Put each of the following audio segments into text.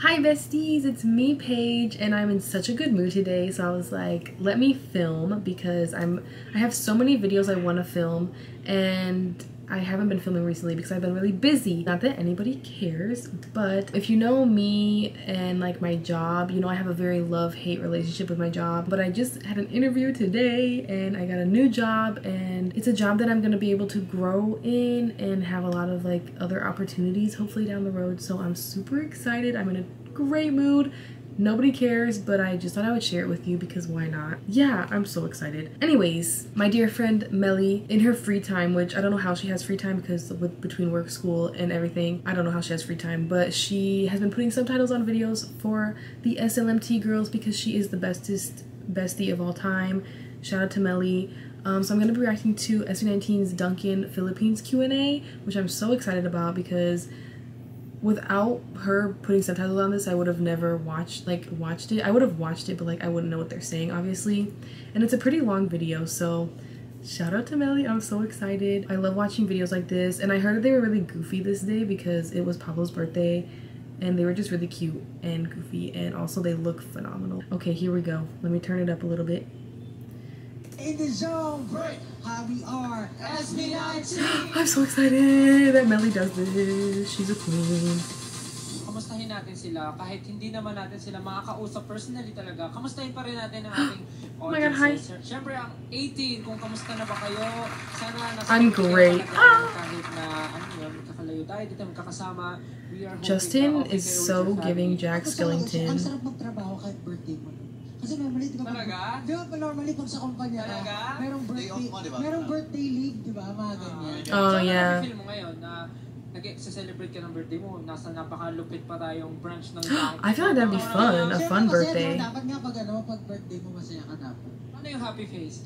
Hi besties, it's me Paige and I'm in such a good mood today. So I was like let me film because I'm I have so many videos I want to film and I haven't been filming recently because I've been really busy. Not that anybody cares, but if you know me and like my job, you know I have a very love-hate relationship with my job. But I just had an interview today and I got a new job and it's a job that I'm gonna be able to grow in and have a lot of like other opportunities hopefully down the road. So I'm super excited. I'm in a great mood Nobody cares, but I just thought I would share it with you because why not? Yeah, I'm so excited. Anyways, my dear friend Melly, in her free time, which I don't know how she has free time because with between work, school, and everything, I don't know how she has free time, but she has been putting subtitles on videos for the SLMT girls because she is the bestest bestie of all time. Shout out to Melly. Um, so I'm going to be reacting to SB19's Duncan Philippines Q&A, which I'm so excited about because without her putting subtitles on this, I would have never watched like watched it. I would have watched it, but like I wouldn't know what they're saying, obviously. And it's a pretty long video, so shout out to Melly. I'm so excited. I love watching videos like this, and I heard they were really goofy this day because it was Pablo's birthday, and they were just really cute and goofy, and also they look phenomenal. Okay, here we go. Let me turn it up a little bit. In the zone, break how we are. SB19. I'm so excited that Melly does this. She's a queen. Kamustahin natin sila kahit hindi naman natin sila makakausap personally talaga. Kamustahin pa rin natin ang ating Oh my God, hi. audiences. Siyempre, ang 18, kung kamusta na ba kayo, sana nasa I'm great. Ah! Kahit na, ano yun, kakalayo tayo, dito magkakasama. We are hoping Justin is so giving. Jack Ako Skellington. Ang sarap magtrabaho kahit birthday mo. Kasi normally, di ba? Talaga? Di ba, normally pag sa kumpanya ka, Talaga? merong Day birthday, off mo, di ba? merong birthday leave, di ba? Mga ganyan. Oh, so, yeah. ano feel mo ngayon na nag-celebrate ka ng birthday mo, nasa napakalupit pa tayong branch ng Dunkin'. I feel like that'd be fun. A Siyempre fun kasi, birthday. ba, dapat nga pag ano, pag birthday mo, masaya ka dapat. Ano yung happy face?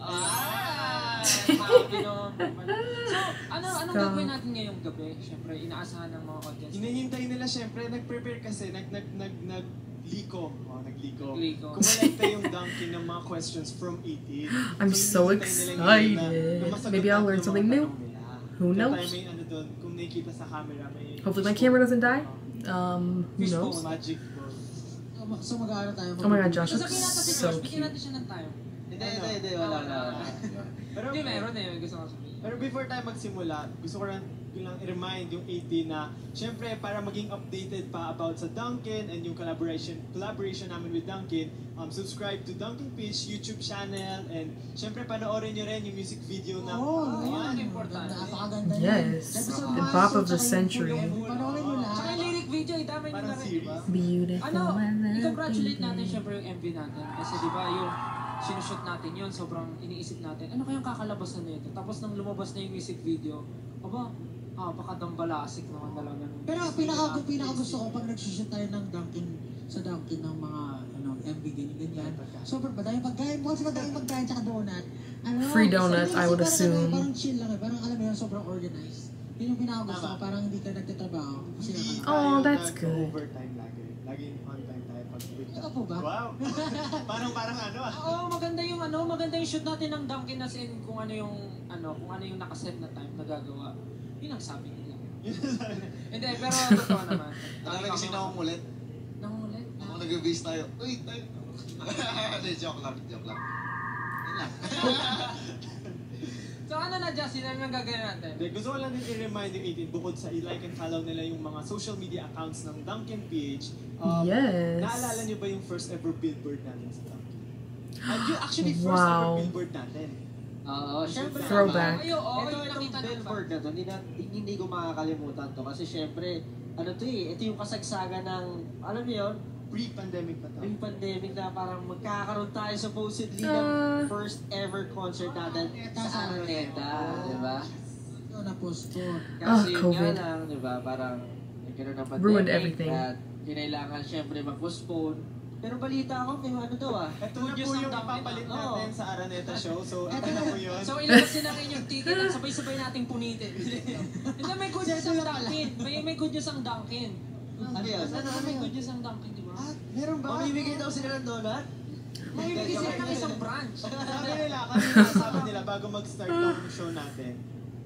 Ah! happy no. So, ano, anong gagawin natin ngayong gabi? Siyempre, inaasahan ng mga audience. Hinihintay nila syempre, nag-prepare kasi, nag, nag, nag, nag, liko. Oh, nagliko. Nagliko. Kumolekta yung Dunkin ng mga questions from 18. I'm so hinihintay nila na- excited. na Maybe I'll learn something new. Who knows? tayo may ano doon, kung nakikita sa camera, may... Hopefully my camera doesn't die. Um, who Fishbowl, knows? magic. So, mag- So mag-aaral tayo. Oh my God, Josh So, looks sabihin so cute. natin siya ng time. Hindi, hindi, hindi, wala, wala. wala. Pero, Hindi, meron eh. Gusto ko sabihin. Pero before tayo magsimula, gusto ko lang, ko lang i-remind yung 18 na syempre para maging updated pa about sa Dunkin and yung collaboration collaboration namin with Dunkin, um, subscribe to Dunkin Peach YouTube channel and syempre panoorin nyo rin yung music video ng Oo, yun yan. ang importante. Napakaganda. Yes. Episode The pop of the tsaka century. Panoorin nyo Tsaka lahat. yung lyric video, idamay nyo na rin. Beautiful. Ano, i-congratulate natin syempre yung MV natin. Kasi di ba yung sinushoot natin yun, sobrang iniisip natin, ano kayang kakalabasan nito? Tapos nang lumabas na yung music video, aba, ah, baka dambalasik naman talaga. ng Pero music pinaka, pinaka gusto ko pag nagsushoot tayo ng Dunkin sa Dunkin ng mga ano, MV ganyan ganyan. Sobrang madaming pagkain, kasi madaming pagkain tsaka donut. Ano, Free donuts, kasi I would assume. Parang chill lang eh, parang alam mo yun, sobrang organized. Yun yung pinaka gusto ko, parang hindi ka nagtatrabaho. Kasi ano. Oh, tayo that's good. nag-overtime lagi. Laging on time tayo pag Ito po ba? Wow! parang parang ano ah. Oo, maganda yung ano, maganda yung shoot natin ng Dunkin as in kung ano yung ano, kung ano yung nakaset na time na gagawa. Yun ang sabi nila. Hindi, pero totoo naman. Mo kasi nakungulit. Nangungulit? Ako nag-base tayo. Uy, tayo. Hindi, joke lang, joke lang. Yun lang. So ano na, Justin, ano yung gagawin natin? Hindi, gusto ko lang din i-remind yung 18 bukod sa i-like and follow nila yung mga social media accounts ng Dunkin PH. Um, Yes. Naalala niyo ba yung first ever billboard natin sa Dunkin? And yung actually first Wow. ever billboard natin. Oo, syempre. Throwback. Ay, oo, Ito, yung itong billboard na to, hindi, na, hindi ko makakalimutan to. Kasi syempre, ano to eh, ito yung kasagsagan ng, alam niyo yun, Pre-pandemic pa to. yung pandemic na parang magkakaroon tayo supposedly Ah. ng first ever concert natin sa Araneta, di ba? Yun, na-post ko. Kasi Ah, yun COVID. nga lang, di ba, parang nagkaroon ng pandemic Ruined everything. at kinailangan syempre mag-postpone. Pero balita ako, may ano daw ah. Ito na po ng yung ipapalit ah. natin sa Araneta Show. So, ito na po yun. So ilabas nila ang inyong ticket at sabay-sabay nating punitin. Hindi, may good news ang Dunkin. May, may good news ang Dunkin. Ano yun? Ano, may good news ang Dunkin, di ba? Ah, meron ba? Mamimigay daw sila ng donut? Mamimigay sila ng isang branch. sabi nila, kanina sabi nila bago mag-start ng show natin,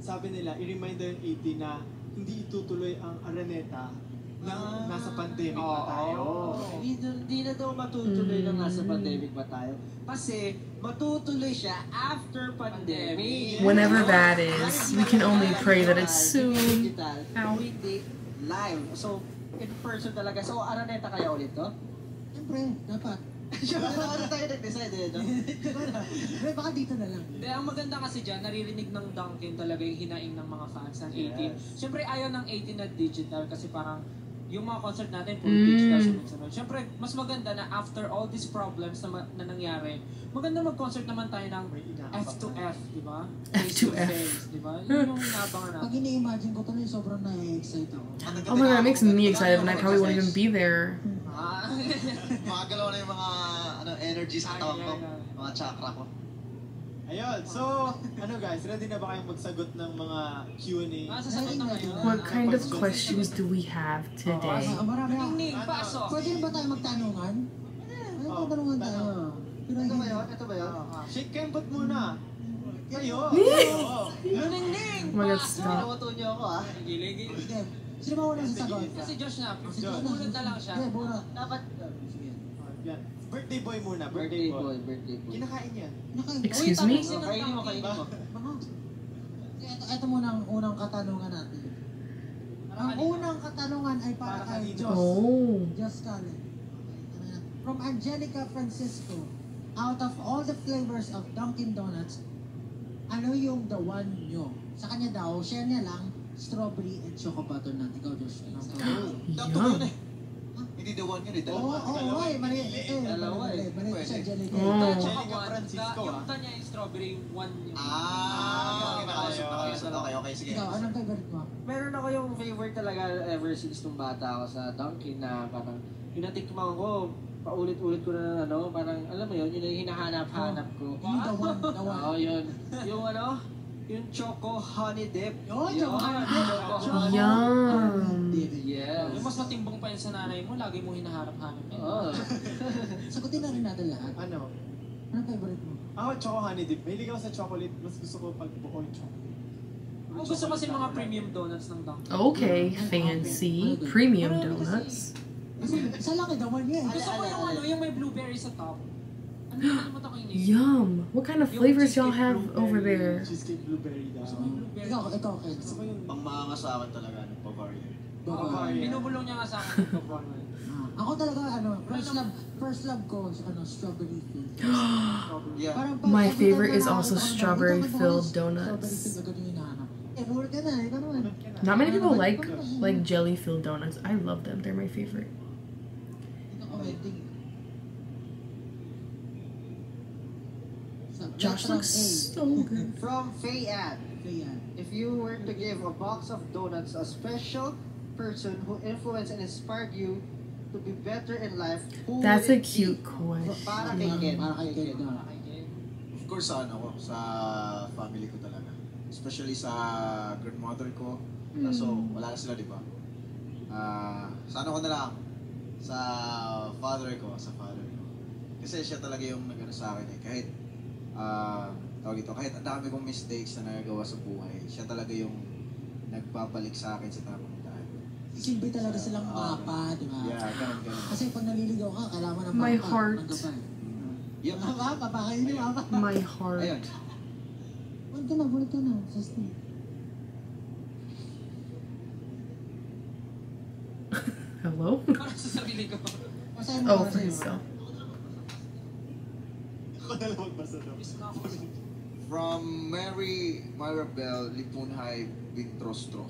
sabi nila, i-remind daw yung 80 na hindi itutuloy ang Araneta na nasa pandemic Oo. pa tayo. Hindi, hindi na daw matutuloy ng nasa Mm. pandemic pa tayo. Kasi matutuloy siya after pandemic. Whenever that is, we can only pray that it's soon. Digital, Ow. live. So, in person talaga. So, Araneta kaya ulit to? Siyempre, dapat. Siyempre, ano tayo nag-decide eh, no? Pre, baka dito na lang. Hindi, ang maganda kasi dyan, naririnig ng Dunkin talaga yung hinaing ng mga fans ng 18. Yes. Siyempre, ayaw ng 18 na digital kasi parang yung mga concert natin, puro Mm. digital sunod-sunod. Siyempre, mas maganda na after all these problems na, ma- na nangyari, maganda mag-concert naman tayo ng. F to F, di ba? F to F. di ba? Yun yung inaabangan Pag natin. ini-imagine ko tuloy, sobrang na-excite ako. Oh my god, that makes me excited and I probably won't even be there. Ah. Mga galaw na yung mga ano, energy sa katawan ko. Mga chakra ko. Ayun, so, ano guys, ready na ba kayong magsagot ng mga Q&A? Ah, sasagot na ngayon. What kind of questions do we have today? Ah, marami ako. Ning, pasok. Pwede ba tayo magtanungan? Ano Oh, magtanungan tayo? Ito ba yun? Ito ba yun? Shake Kempot muna. Kayo. Oo. Luning ning! Oh my God, Pasok! stop. Pinuto niyo ako ah. Giligi. Sige. Sino ba unang sasagot? Si Josh na. Si Josh. Na lang siya. Dapat, Sige. Yan. Birthday boy muna, birthday birthday boy, boy. birthday boy. Kinakain yan. Nakain. Excuse Uy, me? Oh, kainin mo, kainin mo. Baka. Ito, ito muna ang unang katanungan natin. Ang unang katanungan ay para Para kay? Diyos. Oh. Diyos Kale. From Angelica Francisco, out of all the flavors of Dunkin' Donuts, ano yung the one nyo? Sa kanya daw, share niya lang, strawberry and choco butternut. Ikaw, Josh. Ano ang Dato Yum. yun eh. Hindi the one yun eh, Oo, dalawa. oo, oo, eh, mali. Eh, Dalawa mali, eh. mali. Oh. Yung Angelica tsaka one, Francisco, the- yung ah. kanya yung strawberry one yun. Ah, okay, nakausap, nakausap. Okay, okay, sige. Ikaw, anong favorite mo? Meron ako yung favorite talaga ever since nung bata ako sa Dunkin na parang pinatikman ko, paulit-ulit ko na ano, parang alam mo yun, yun yung hinahanap-hanap ko. Yung the one, the one. Oo, yun. Yung ano, yung choco honey dip. Yun, choco honey dip. Choco Choco honey Yum. dip. Yes. Yung mas matimbang pa yun sa nanay mo, lagi mo hinaharap-hanap yun. Oo. Sagutin na rin natin lahat. Ano? Anong favorite mo? Ako, choco honey dip. Mahilig ako sa chocolate. Mas gusto ko pag buo yung chocolate. Ako gusto kasi mga premium donuts ng Dunkin'. Okay, fancy. Premium donuts. Eh, the one niya. Gusto ko yung ano, yung may blueberry sa top. Yum. What kind of flavors y'all have over there? Cheesecake blueberry daw. Gusto ko yung blueberry. Ikaw, ikaw, Ken. Gusto ko yung Pang mga sa akin talaga, ano, Bavaria. Oo, Binubulong niya nga sa akin yung Bavaria. Ako talaga, ano, first love, first love ko, ano, strawberry filled. Yeah. Parang pag- My favorite is also nakakita ko ng strawberry-filled donuts. filled agad yung hinahanap. Eh, mura ka na, ikaw naman. Not many people like like jelly filled donuts. I love them. They're my favorite. Josh looks so good. From Faye Ann. Kaya, If you were to give a box of donuts a special person who influenced and inspired you to be better in life, who That's would a cute be? question. Para kay Ken. Para kay Ken, no. Para kay Ken. Of course, sa ano ko, sa family ko talaga. Especially sa grandmother ko. Kaso, wala na sila, di ba? Ah, sa ano ko na lang? Sa father ko, sa father ko. Kasi siya talaga yung nagano sa akin eh. Kahit, ah, tawag ito, kahit ang dami kong mistakes na nagagawa sa buhay, siya talaga yung nagpapalik sa akin sa tamang daan. Silbi talaga silang Ah, papa, di ba? Yeah, ganun, ganun. Kasi pag naliligaw ka, kailangan mo ng My papa. heart. Ng gabay. Mm. Yep. Papa, papa, kayo ni mama. My heart. Ayun. Bulit ka na, bulit ka na. Sustain. Hello? Para sa sarili ko. Oh, for himself. Ako na lang magbasa daw. Miss na ako. From Mary Mirabel Lipunhay Bintrostro.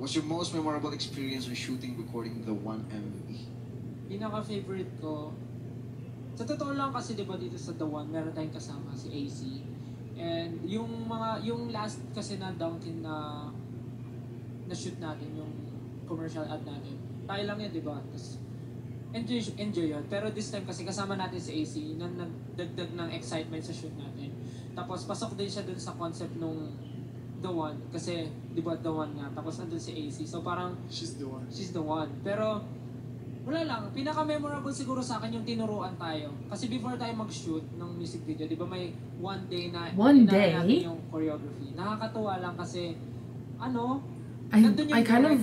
What's your most memorable experience when shooting recording the 1MV? Pinaka-favorite ko, sa totoo lang kasi 'di ba dito sa The One, meron tayong kasama si AC. And yung mga yung last kasi na Dunkin na na shoot natin yung commercial ad natin. Tayo lang yan, 'di ba? Tapos enjoy enjoy yun. Pero this time kasi kasama natin si AC na nagdagdag ng excitement sa shoot natin. Tapos pasok din siya dun sa concept nung The One kasi 'di ba The One nga. Tapos nandun si AC. So parang She's the one. she's the one. Pero, wala lang. Pinaka-memorable siguro sa akin yung tinuruan tayo. Kasi before tayo mag-shoot ng music video, di ba may one day na One day? natin yung choreography. Nakakatuwa lang kasi, ano, I I kind of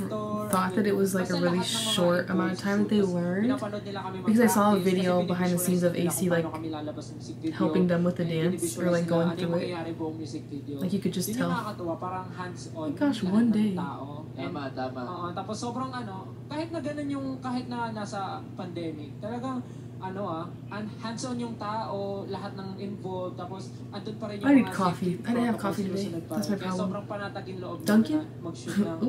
thought that it was like a really lahat ng mga short amount of time that they learned pinapanood nila kami because I saw a video behind the scenes of AC, like, kung paano kami lalabas ng music video, helping them with the dance or like going through it. music video. Like you could just Yun yung tell. nakakatuwa, hands-on. Oh my gosh, one day. Tama, tama. Oo, tapos sobrang ano, kahit na ganun yung, kahit na nasa pandemic, talagang ano ah, an- hands-on yung tao, lahat ng involved, tapos andun pa rin yung I need coffee. safety I didn't have coffee today. That's my Kaya problem. sobrang panatag yung loob na mag-shoot ng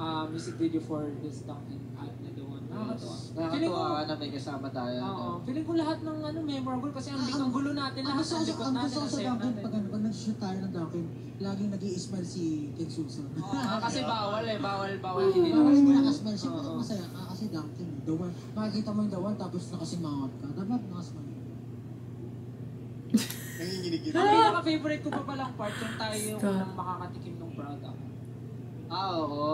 uh, music video for this Dunkin' at na doon. Nakakatuwa ka na may kasama tayo. oo, feeling ko lahat ng ano memorable kasi ang, ang gulo natin, Ang lahat gusto ang gusto ko sa natin. pag, ano, pag nag-shoot tayo ng Dunkin, laging nag smile si Ken Susan. Oo, ah, kasi bawal eh, bawal, bawal. Hindi hindi nakasmile siya. Masaya ka kasi Dunkin. One, makikita mo yung the one tapos nakasimangot ka. Dapat nakasmile. Nanginginig yun. Ang pinaka-favorite ko pa palang part yung tayo yung unang makakatikim ng product. Ah, oo.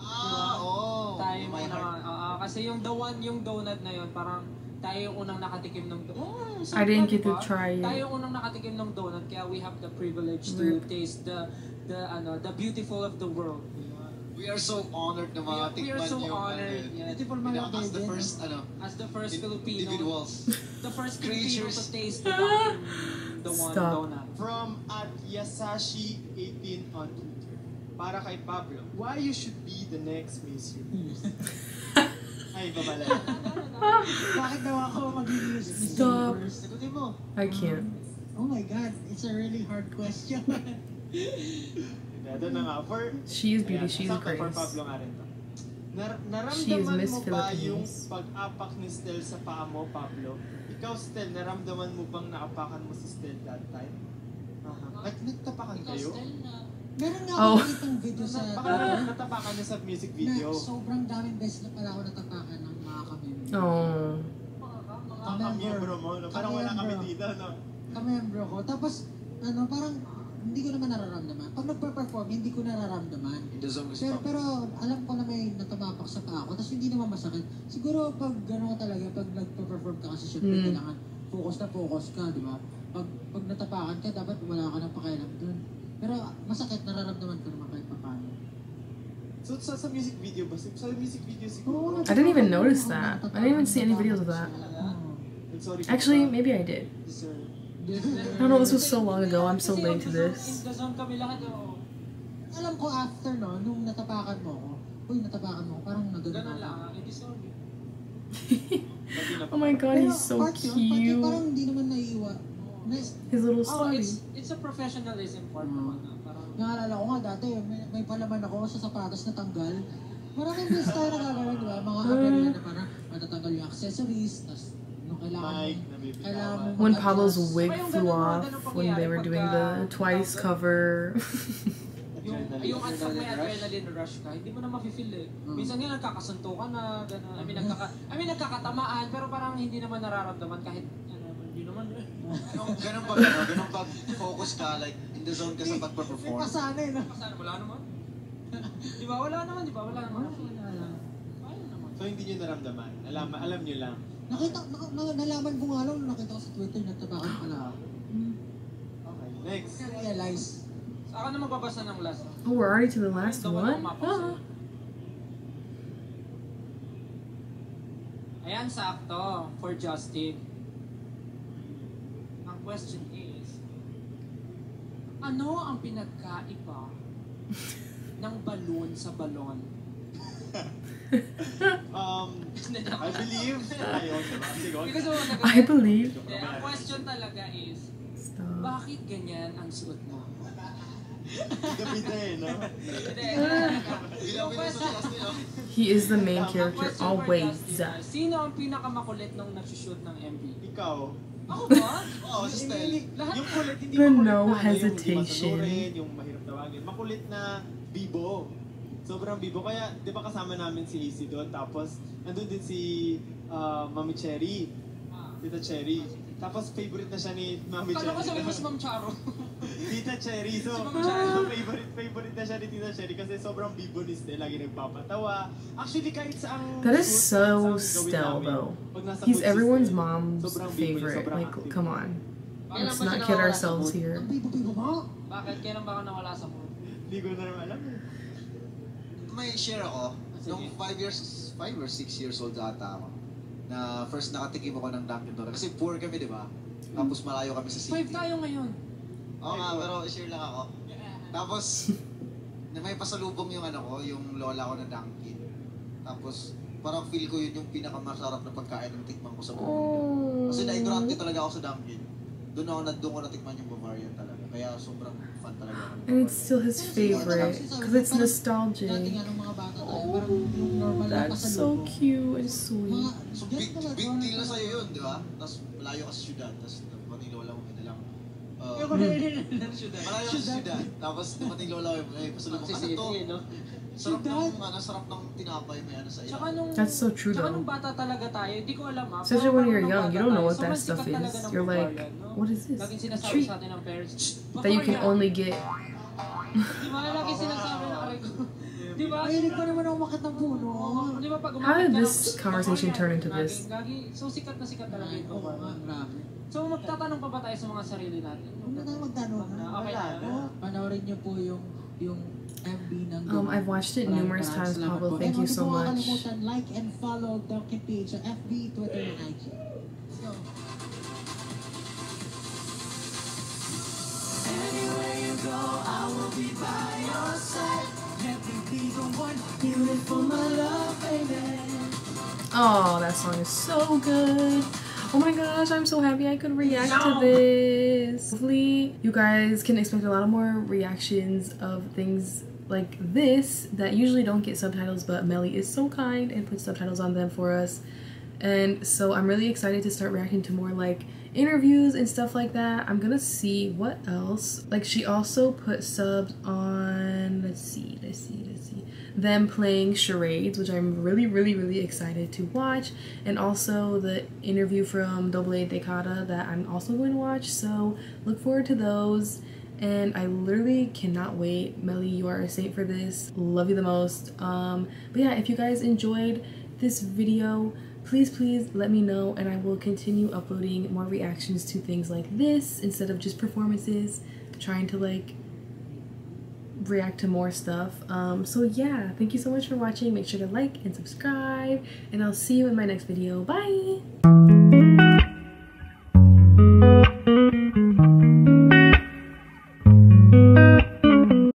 Ah, oo. Tayo unang, heart. oo, kasi yung the one, yung donut na yun, parang tayo yung unang nakatikim ng donut. Oh, I didn't get to diba? try Tayo it. yung unang nakatikim ng donut, kaya we have the privilege to taste the the ano the beautiful of the world. We are so honored na We are- we are so yung honored, ano, yeah. Mga know, as the baby, first, ano, As the first in- Filipino, individuals. the first Filipino creatures. to taste the the one Stop. donut. From at Yasashi18 on Twitter. Para kay Pablo, why you should be the next Miss Universe? Ay, iba pala. Bakit daw ako magiging Miss Stop. Universe? Sagutin mo. I can't. Oh my God, it's a really hard question. Doon na nga. For, She is beauty. Ayan, She is sakto, For grace. Pablo nga rin to. Nar She is naramdaman Miss mo ba yung Philippines. pag-apak ni Stel sa paa mo, Pablo? Ikaw, Stel, naramdaman mo bang naapakan mo si Stel that time? Aha. At nagtapakan kayo? Meron nga Oh. ako nakitang video sa Baka Twitter natapakan niya sa music na video. sobrang daming beses na pala ako natapakan ng mga kamembro. Oh. Ang kamiyembro mo, no? parang wala kami dito, no? Kamembro ko. Tapos, ano, parang hindi ko naman nararamdaman. Pag nagpa-perform, hindi ko nararamdaman. Pero, pero alam ko na may natumapak sa paa ko, tapos hindi naman masakit. Siguro pag gano'n talaga, pag nagpa-perform ka kasi syempre Mm. kailangan focus na focus ka, di ba? Pag, pag natapakan ka, dapat wala ka ng pakialam dun. Pero masakit, nararamdaman ko naman kahit paano. So, sa, sa music video ba? Sa music video siguro. I didn't even notice that. I didn't even see any videos of that. Actually, maybe I did. Sir. I don't know. This was so long ago. I'm so late to this. Alam ko after no, nung natapakan mo ko, uy, natapakan mo parang nagano Ganun lang, Oh my god, he's so yun, parang cute. hindi naman naiiwa. His little Oh, story. it's it's a professionalism part Mm. naman. Naalala ko nga dati, may, may palaman ako sa sapatos na tanggal. Maraming beses tayo nagagawin, di ba? Mga aberya na parang matatanggal yung accessories, tapos When. Pablo's wig flew off when they were doing the twice cover. yung, Adrenaline. yung at pag may Adrenaline rush. ka, hindi mo na mafe-feel eh. Mm. Minsan nga nagkakasunto ka na, gano'n. I mean, nagkaka, I mean, nagkakatamaan, pero parang hindi naman nararamdaman kahit, ano, hindi naman eh. Ganun, ganun pag, ano, ganun pag focus ka, like, in the zone ka sa May pagpa-perform. pasanay na. Sana wala naman. di ba? Wala naman, di ba? Wala naman. Wala. Wala naman. So, hindi nyo naramdaman. Alam, alam nyo lang. Nakita, na, na, nalaman ko nga lang, nakita ko sa Twitter, nagtapakan pala ako. Okay, next. Kasi realize, So, ako na magbabasa ng last. ah. Oh, we're already to the last Ito, one? walang mapos, Ah. Ayan, sakto. For Justin. Ang question is, ano ang pinagkaiba ng balon sa balon? Um, I believe... Ayun, diba? Sige, wag Because I believe. Hindi, ang question talaga is, Stop. bakit ganyan ang suot mo? Bida-bida eh, no? Hindi, Bilang yung bilang question, sa last nila. He is the main character always. Sino ang pinakamakulit nung nagsushoot ng MV? Ikaw. Ako ba? Oo, si Stel. Yung kulit, hindi The makulit no na, ano, hesitation. Yung hindi masunurin, yung mahirap tawagin. Makulit na bibo. Sobrang bibo. Kaya, di ba kasama namin si AC doon. Tapos, nandun din si ah, Mami Cherry. Tita Cherry. Tapos, favorite na siya ni Mami Kala ko Cherry. sabi mo si Ma'am Charo. Tita Cherry. So, Si Ma'am Cherry. favorite, favorite na siya ni Tita Cherry kasi sobrang bibo ni Stel. Lagi nagpapatawa. Actually, kahit sa ang That is so Stel, though. He's everyone's mom's sobrang bibo niya, favorite. sobrang Like, active. come on. Let's not kid ourselves here. Bakit? Kailan ba ka nawala sa mood? Hindi ko na naman alam. May share ako. Sige. Nung 5 years, 5 or 6 years old ata ako. Na first nakatikim ako ng Dunkin' Donuts. Kasi poor kami, di ba? Tapos malayo kami sa city. Five tayo ngayon. Oo nga, pero share lang ako. Tapos, na may pasalubong yung ano ko, yung lola ko na Dunkin'. Tapos, parang feel ko yun yung pinakamasarap na pagkain ng tikman ko sa buong mundo. Oh. Kasi na-ignorante talaga ako sa Dunkin'. Doon ako na doon ko natikman yung Bavarian talaga. Kaya sobrang And it's still his favorite because it's nostalgic. na That's so cute and sweet. So big, big deal na ano, sa'yo yun, di ba? Tapos malayo ka sa syudad. Tapos dumating lola mo, may dalang... Uh, malayo ka sa syudad. Tapos dumating lola mo, eh, pasalubong ka na to. No? Sarap ng, ano, sarap ng tinapay may ano sa Tsaka iyo. nung, That's so true tsaka though. nung bata talaga tayo, hindi ko alam ah. Especially when you're young, you don't know what that stuff is. You're like, no? what is this? Laging sinasabi treat sa atin ng parents, "Shh, that you can Bavaria." only get. Di ba? Lagi sinasabi ng aray ko. Di ba? Mahilig pa naman ako makit ng puno. Di ba pag How did this conversation turn into this? Lagi, so sikat na sikat talaga yung Oo grabe. So magtatanong pa ba tayo sa mga sarili natin? Huwag na tayo magtanong. Okay na. Panoorin niyo po yung yung MB ng Um, I've watched it Maraming numerous maraming times, salamat Pablo. po. Thank And you huwag so niyo po much. kakalimutan, like and follow Dunkin' Page sa FB, Twitter, and IG. Let's go. Oh, that song is so good. Oh my gosh, I'm so happy I could react to this. Hopefully, you guys can expect a lot more reactions of things like this that usually don't get subtitles, but Melly is so kind and puts subtitles on them for us. And so I'm really excited to start reacting to more like interviews and stuff like that. I'm gonna see what else. Like she also put subs on let's see, let's see, let's see. Them playing charades, which I'm really, really, really excited to watch. And also the interview from Double A Decada that I'm also going to watch. So look forward to those. And I literally cannot wait. Melly, you are a saint for this. Love you the most. Um, but yeah, if you guys enjoyed this video, please please let me know and I will continue uploading more reactions to things like this instead of just performances trying to like react to more stuff um so yeah thank you so much for watching make sure to like and subscribe and I'll see you in my next video bye